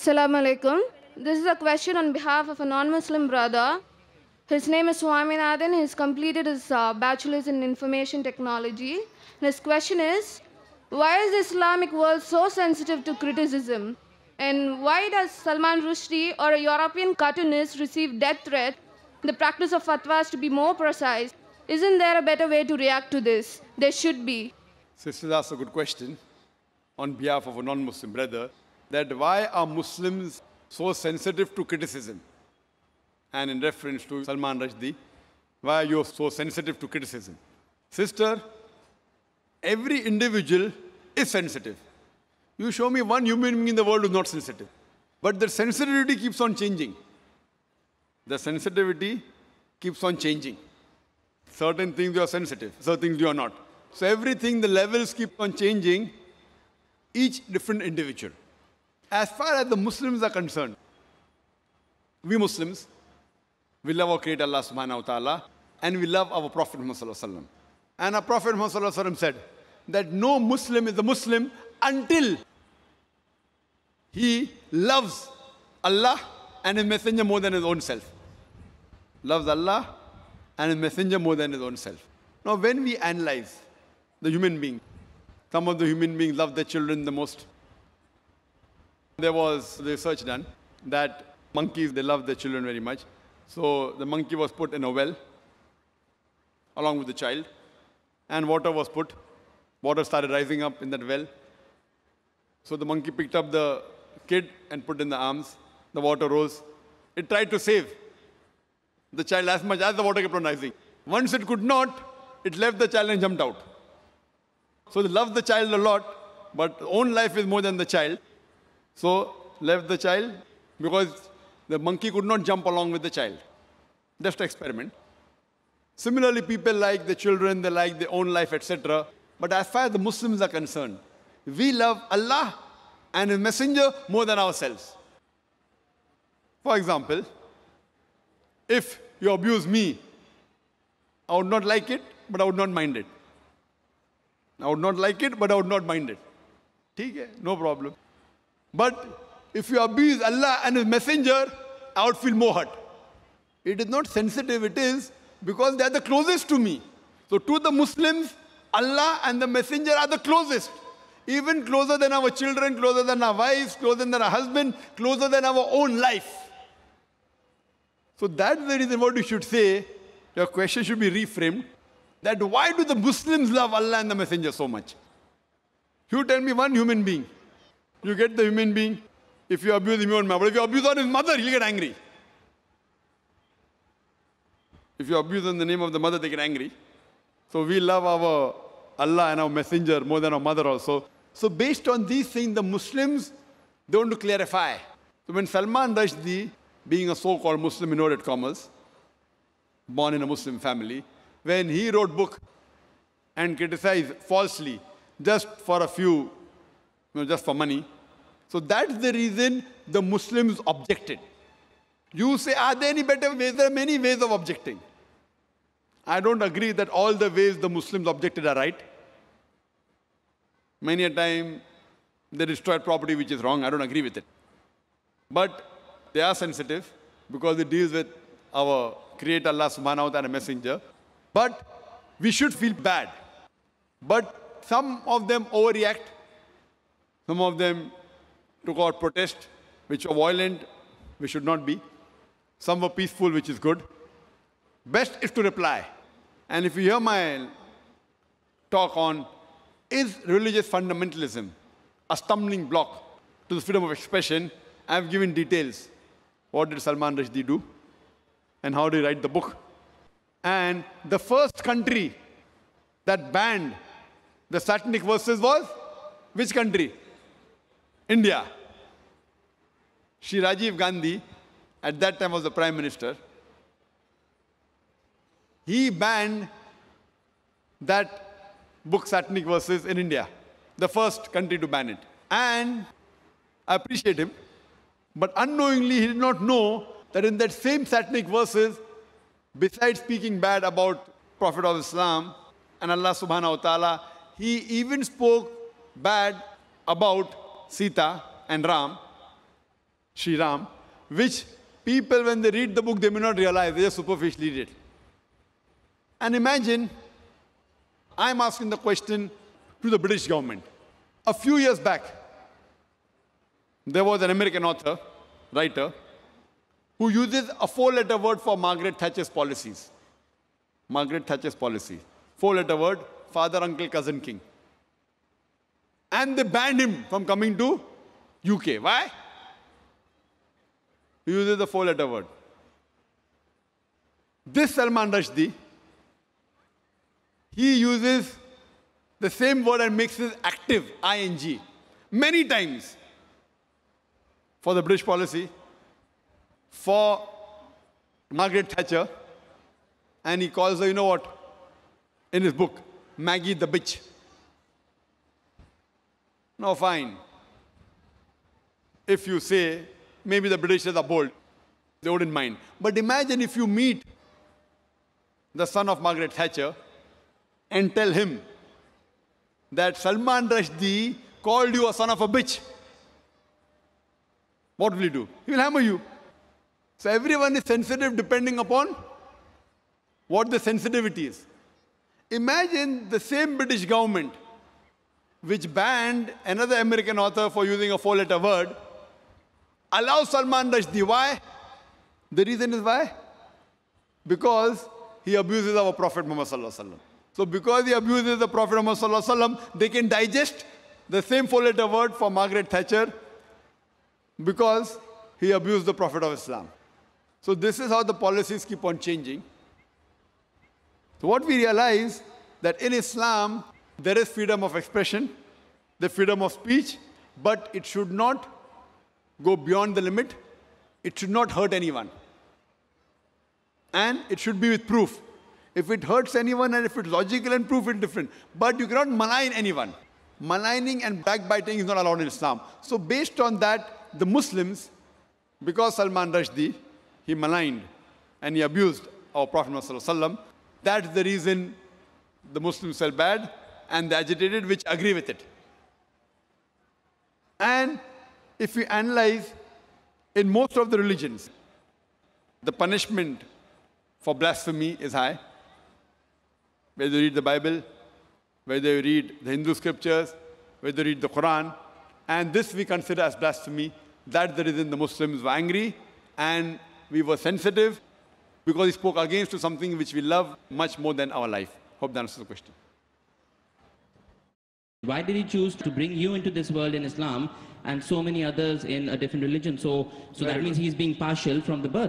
Assalamu alaikum. This is a question on behalf of a non-Muslim brother. His name is Swaminathan. He's completed his uh, bachelor's in information technology. And his question is, why is the Islamic world so sensitive to criticism? And why does Salman Rushdie or a European cartoonist receive death threat? The practice of fatwas to be more precise. Isn't there a better way to react to this? There should be. Sister asked a good question on behalf of a non-Muslim brother, that why are Muslims so sensitive to criticism? And in reference to Salman Rushdie, why are you so sensitive to criticism? Sister, every individual is sensitive. You show me one human being in the world who's not sensitive. But the sensitivity keeps on changing. The sensitivity keeps on changing. Certain things you are sensitive, certain things you are not. So everything, the levels keep on changing, each different individual. As far as the Muslims are concerned, we Muslims, we love our Creator Allah subhanahu wa ta'ala, and we love our Prophet Muhammad. And our Prophet Muhammad said that no Muslim is a Muslim until he loves Allah and His Messenger more than his own self. Loves Allah and His Messenger more than his own self. Now, when we analyze the human being, some of the human beings love their children the most. There was research done that monkeys, they love their children very much. So the monkey was put in a well along with the child, and water was put. Water started rising up in that well. So the monkey picked up the kid and put in the arms. The water rose. It tried to save the child as much as the water kept on rising. Once it could not, it left the child and jumped out. So they love the child a lot, but own life is more than the child. So left the child because the monkey could not jump along with the child. Just experiment. Similarly, people like the children, they like their own life, etc. But as far as the Muslims are concerned, we love Allah and His Messenger more than ourselves. For example, if you abuse me, I would not like it, but I would not mind it. I would not like it, but I would not mind it. Okay, no problem. But if you abuse Allah and His Messenger, I would feel more hurt. It is not sensitive, it is because they are the closest to me. So to the Muslims, Allah and the Messenger are the closest. Even closer than our children, closer than our wives, closer than our husband, closer than our own life. So that's the reason what you should say. Your question should be reframed. That why do the Muslims love Allah and the Messenger so much? You tell me one human being. You get the human being. If you abuse him, you won't But if you abuse on his mother, he'll get angry. If you abuse in the name of the mother, they get angry. So we love our Allah and our messenger more than our mother also. So based on these things, the Muslims, they want to clarify. So when Salman Rushdie, being a so-called Muslim in inverted commas, born in a Muslim family, when he wrote book and criticized falsely just for a few, you know, just for money. So that's the reason the Muslims objected. You say, are there any better ways? There are many ways of objecting. I don't agree that all the ways the Muslims objected are right. Many a time they destroyed property which is wrong. I don't agree with it. But they are sensitive because it deals with our Creator Allah subhanahu wa ta'ala and a messenger. But we should feel bad. But some of them overreact. Some of them took out protest, which were violent, which should not be. Some were peaceful, which is good. Best is to reply. And if you hear my talk on is religious fundamentalism a stumbling block to the freedom of expression, I've given details. What did Salman Rushdie do? And how did he write the book? And the first country that banned the satanic verses was which country? India. Shri Rajiv Gandhi, at that time was the prime minister, he banned that book Satanic Verses in India, the first country to ban it. And I appreciate him, but unknowingly he did not know that in that same Satanic Verses, besides speaking bad about Prophet of Islam and Allah subhanahu wa ta'ala, he even spoke bad about Sita and Ram. Sri Ram, which people, when they read the book, they may not realize, they just superficially read it. And imagine, I'm asking the question to the British government. A few years back, there was an American author, writer, who uses a four letter word for Margaret Thatcher's policies. Margaret Thatcher's policy. Four letter word, father, uncle, cousin, king. And they banned him from coming to UK. Why? He uses the four letter word. This Salman Rushdie, he uses the same word and makes it active, ing, many times for the British policy, for Margaret Thatcher, and he calls her, you know what, in his book, Maggie the bitch. No, fine. If you say, maybe the Britishers are bold, they wouldn't mind. But imagine if you meet the son of Margaret Thatcher and tell him that Salman Rushdie called you a son of a bitch. What will he do? He will hammer you. So everyone is sensitive depending upon what the sensitivity is. Imagine the same British government which banned another American author for using a four letter word, allows Salman Rushdie. Why? The reason is why? Because he abuses our Prophet Muhammad. So, because he abuses the Prophet Muhammad, they can digest the same four letter word for Margaret Thatcher because he abused the Prophet of Islam. So, this is how the policies keep on changing. So, what we realize that in Islam, there is freedom of expression, the freedom of speech, but it should not go beyond the limit. It should not hurt anyone. And it should be with proof. If it hurts anyone and if it's logical and proof, it's different. But you cannot malign anyone. Maligning and backbiting is not allowed in Islam. So, based on that, the Muslims, because Salman Rushdie, he maligned and he abused our Prophet Muhammad, that's the reason the Muslims felt bad and the agitated, which agree with it. And if we analyze in most of the religions, the punishment for blasphemy is high. Whether you read the Bible, whether you read the Hindu scriptures, whether you read the Quran, and this we consider as blasphemy. That's the reason the Muslims were angry and we were sensitive because he spoke against to something which we love much more than our life. Hope that answers the question. Why did he choose to bring you into this world in Islam and so many others in a different religion? So, so that means he's being partial from the birth.